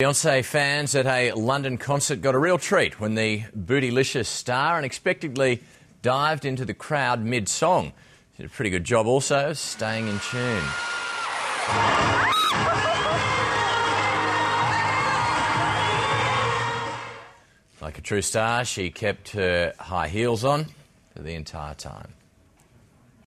Beyonce fans at a London concert got a real treat when the bootylicious star unexpectedly dived into the crowd mid-song. Did a pretty good job also staying in tune. Like a true star, she kept her high heels on for the entire time.